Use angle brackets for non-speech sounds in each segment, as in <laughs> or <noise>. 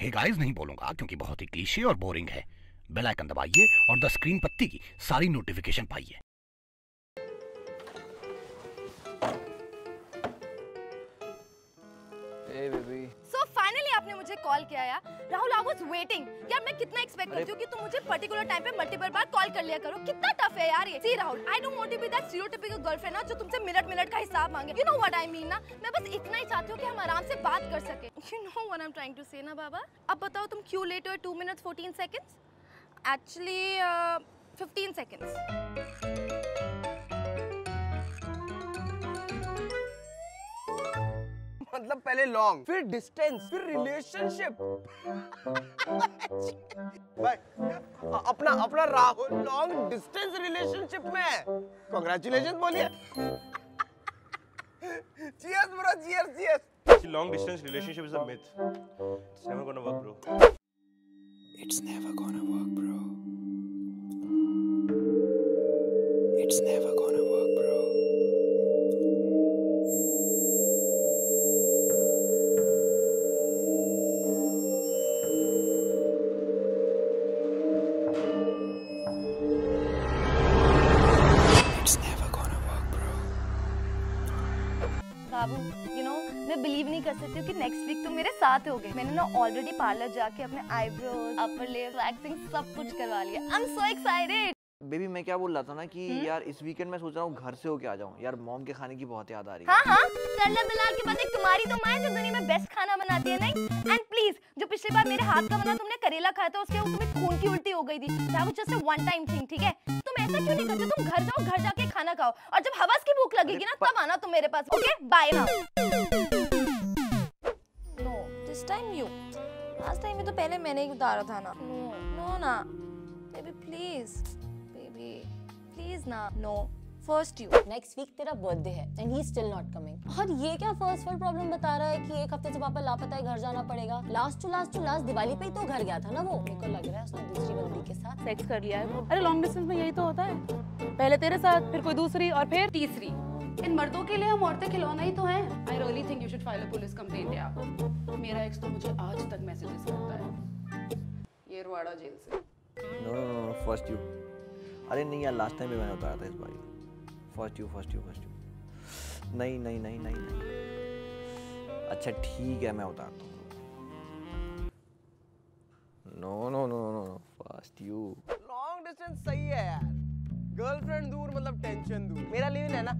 Hey guys नहीं बोलूँगा क्योंकि बहुत ही क्लीशे और बोरिंग है। बेल आइकन दबाइए और द स्क्रीन पत्ती की सारी नोटिफिकेशन पाइए। सो फाइनली आपने मुझे कॉल किया यार। राहुल आई वाज वेटिंग यार मैं कितना एक्सपेक्ट करती हूँ कि तुम मुझे पर्टिकुलर टाइम पे मल्टीपल बार कॉल कर लिया करो। कितना टफ है यार ये। See Rahul I don't want to be that stereotypical girlfriend ना जो तुमसे मिनट मिनट का हिसाब मांगे। You know what I mean ना? मैं बस इतना ही चाहती हूँ कि हम आराम से बात कर सके। You know what I am trying to say ना बाबा? अब बताओ तुम क्यों लेट हो? 2 मिनट्स 14 सेकंड्स एक्चुअली 15 सेकंड्स मतलब पहले लॉन्ग फिर डिस्टेंस फिर रिलेशनशिप <laughs> भाई अपना अपना राहुल लॉन्ग डिस्टेंस रिलेशनशिप में है कांग्रेचुलेशन बोलिए cheers bro cheers cheers long distance relationship is a myth. It's never gonna work, bro. It's never gonna work, bro. बाबू यू नो मैं बिलीव नहीं कर सकती हूँ कि नेक्स्ट वीक तुम मेरे साथ हो गए। मैंने ना ऑलरेडी पार्लर जाके अपने आईब्रोज अपर लेयर्स वैक्सिंग सब कुछ करवा लिया। I am so excited baby मैं क्या बोल रहा था ना कि हुँ? यार इस वीकेंड मैं सोच रहा हूँ घर से होके आ जाऊँ। यार मॉम के खाने की बहुत याद आ रही है। हाँ हाँ। करला बिलाल की बातें तुम्हारी तो माँ जो दुनिया में बेस्ट खाना बनाती है नहीं? एंड प्लीज़ जो पिछली बार मेरे हाथ का बना तुमने करेला खाया था उसके तुम्हें खून की उल्टी हो गई थी। वन टाइम थिंग ठीक है? तुम ऐसा क्यों नहीं करते? तुम घर जाओ घर जाके खाना खाओ। और जब भूख लगेगी ना तब आना तुम मेरे पास okay bye now no this time you last time में तो पहले मैंने ही उतारा था ना। नो नो ना। बेबी प्लीज़ बेबी प्लीज़ ना। No first you next week तेरा बर्थडे है and he still not coming और ये क्या फ़र्स्ट वर्ल्ड प्रॉब्लम बता रहा है कि एक हफ़्ते से पापा लापता है घर जाना पड़ेगा? Last to last to last Diwali पे ही तो घर गया था ना वो। मेरे को लग रहा है उसने दूसरी बंदी के साथ। सेक्स कर लिया है वो। अरे लॉन्ग डिस्टेंस में यही तो होता है। पहले तेरे साथ फिर कोई दूसरी और फिर तीसरी। इन मर्दों के लिए हम औरतें खिलौना ही तो हैं। I really think you should file a police complaint यार मेरा एक्स तो मुझे आज तक मैसेजेस करता है। ये रुआड़ा जेल से। No no no first you अरे नहीं यार लास्ट टाइम भी मैंने उतारा था इस बार। First you first you first you नहीं नहीं नहीं नहीं नहीं। अच्छा ठीक है मैं उतारता हूँ। No no no no no first you long distance सही है यार। गर्लफ्रेंड दूर मतलब टेंशन दूर। मेरा लिविन है ना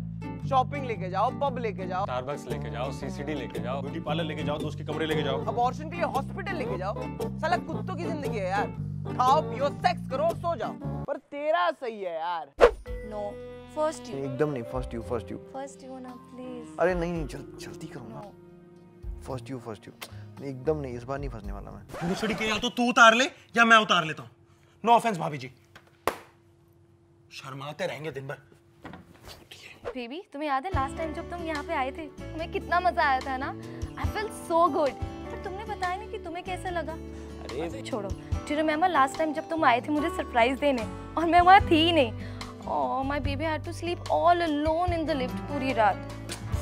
शॉपिंग लेके जाओ पब लेके जाओ। Starbucks लेके जाओ, CCD लेके जाओ, ब्यूटी पार्लर लेके जाओ, दोस्त के कमरे लेके जाओ. अबॉर्शन के लिए हॉस्पिटल लेके जाओ। साला कुत्तों की ज़िंदगी है यार। खाओ पियो सेक्स करो सो जाओ। पर तेरा सही है यार। नो फ़र्स्ट यू एकदम नहीं first you first you first you ना प्लीज़ अरे नहीं नहीं जल, जल्दी करो ना। फ़र्स्ट यू फ़र्स्ट यू एकदम नहीं इस बार नहीं फंसने वाला मैं। दूसरी के या तो तू उतार ले या मैं उतार लेता हूँ. नो ऑफेंस भाभी जी. शर्माते रहेंगे दिन भर. बेबी तुम्हें याद है लास्ट टाइम जब तुम यहाँ पे आए थे तुम्हें कितना मज़ा आया था ना? आई फील सो गुड पर तुमने बताया नहीं कि तुम्हें कैसा लगा? अरे छोड़ो। डू रिमेम्बर लास्ट टाइम जब तुम आए थे मुझे सरप्राइज़ देने? और मैं वहाँ थी ही नहीं। My my baby had to sleep all alone in the lift पूरी रात।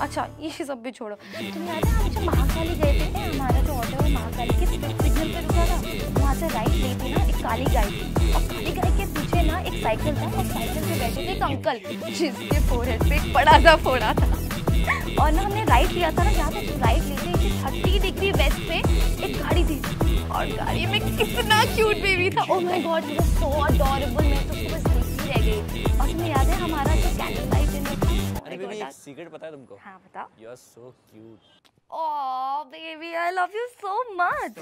अच्छा ये सब भी छोड़ो। याद है हम जब महाकाली गए थे हमारा जो ऑटो है महाकाली के सिग्नल पे रुका था? वहाँ से राइट ली थी ना एक काली गाय थी और काली गाय के पीछे ना एक साइकिल था और साइकिल पे बैठे थे एक अंकल जिसके फोरहेड पे एक बड़ा सा फोड़ा था। और ना हमने राइट लिया था ना जहाँ पे राइट ली थी थर्टी डिग्री वेस्ट पे एक गाड़ी थी। और गाड़ी में कितना क्यूट बेबी था। Oh my God so adorable मैं तो उसको बस और तुम्हें याद है हमारा जो कैंडल लाइट डिनर था? अरे बेबी एक सीक्रेट पता है तुमको। हाँ बताओ। You are so cute oh baby I love you so much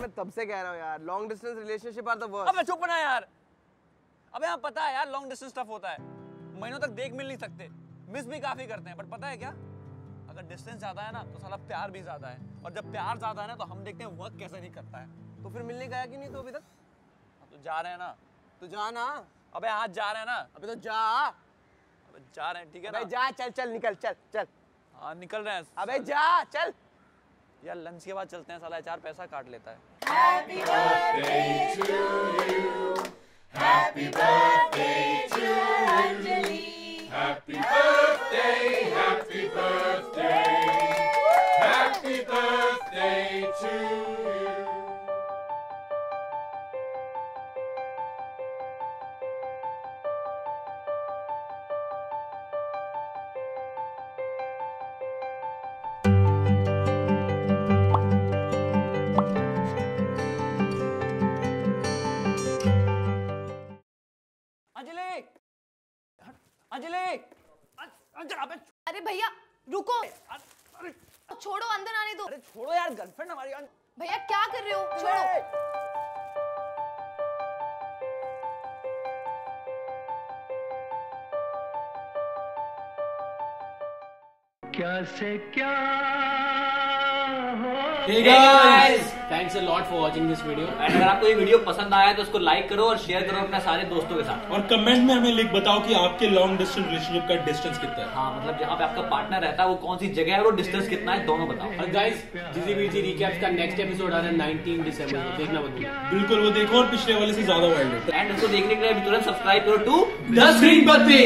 मैं तब से कह रहा हूँ यार long distance relationship are the worst अबे चुप ना यार। अबे हाँ पता है यार लॉन्ग डिस्टेंस टफ होता है। महीनों तक देख मिल नहीं सकते। मिस भी काफ़ी करते हैं बट पता है क्या? अगर डिस्टेंस ज़्यादा है ना तो साला प्यार भी ज़्यादा है। और जब प्यार ज़्यादा है ना तो हम देखते हैं वर्क कैसे नहीं करता है। तो फिर मिलने गया कि नहीं तो अभी तक? जा रहे हैं ना। तो जा ना। अबे आज जा रहे हैं ना। अबे तो जा। अबे जा रहे हैं ठीक है अबे ना। जा चल चल निकल चल चल। हाँ निकल रहे हैं। अबे जा चल। यार लंच के बाद चलते हैं साला एचआर पैसा काट लेता है। Happy birthday, happy birthday, happy Happy birthday to you. Anjali Anjali अबे अरे भैया रुको। छोड़ो अंदर आने दो। अरे छोड़ो यार गर्लफ्रेंड हमारी अं- भैया क्या कर रहे हो? छोड़ो। Hey guys! Thanks a lot for watching this video. And अगर आपको ये वीडियो पसंद आया तो उसको लाइक करो और शेयर करो अपने सारे दोस्तों के साथ। और कमेंट में हमें लिख बताओ कि आपके लॉन्ग डिस्टेंस रिलेशनशिप का डिस्टेंस कितना है। हाँ मतलब जहाँ पे आपका पार्टनर रहता है वो कौन सी जगह है और डिस्टेंस कितना है दोनों बताओ। और guys, जिजी बीजी रिकैप्स का नेक्स्ट एपिसोड आ रहा है 19 दिसंबर को देखना मत भूलना बिल्कुल वो देखो और पिछले वाले से ज़्यादा वाइल्ड है। एंड उसको देखने के लिए अभी तुरंत सब्सक्राइब करो टू द स्क्रीन पत्ती